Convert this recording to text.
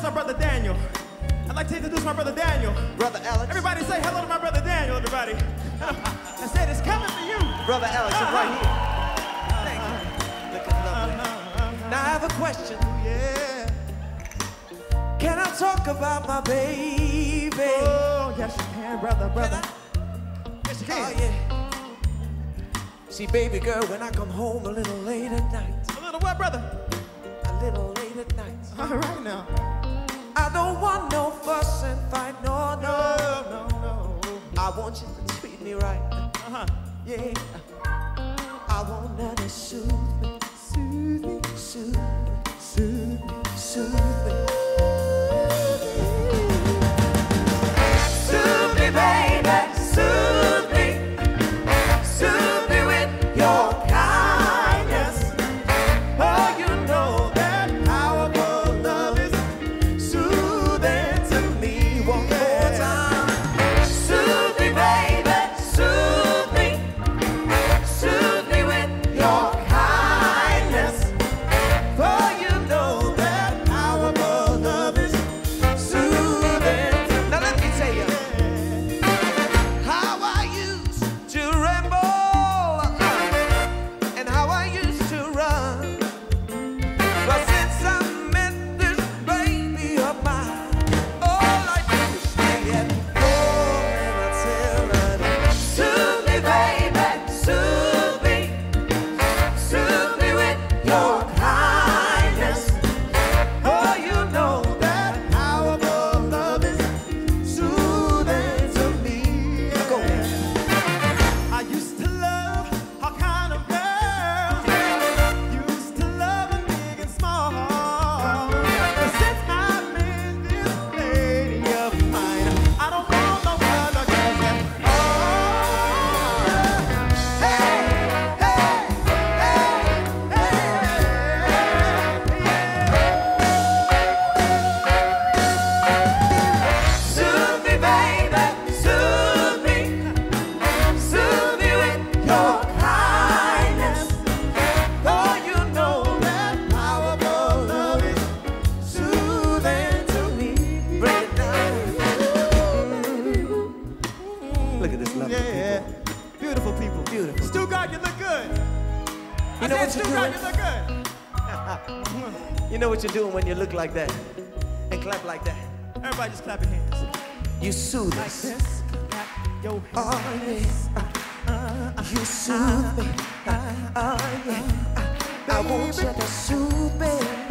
Brother Daniel? I'd like to introduce my brother Daniel. Brother Alex. Everybody say hello to my brother Daniel, everybody. I said it's coming for you. Brother Alex, uh -huh. Right here. Thank you. Looking lovely. Uh -huh. Now I have a question. Yeah. Can I talk about my baby? Oh, yes you can, brother, brother. Can yes you oh, can. Oh, yeah. See, baby girl, when I come home a little late at night. A little what, brother? A little late at night. All right now. I don't want no fuss and fight, no, no. No, no, no. I want you to treat me right, Uh-huh. yeah. I want her to soothe me, soothe me, soothe me, soothe me, soothe me. Doing? you look good. You know what you're doing when you look like that and clap like that. Everybody just clap your hands. You soothe Like us. this. Your hands. Oh, yeah. You soothe me. Oh, yeah. I want you to soothe me.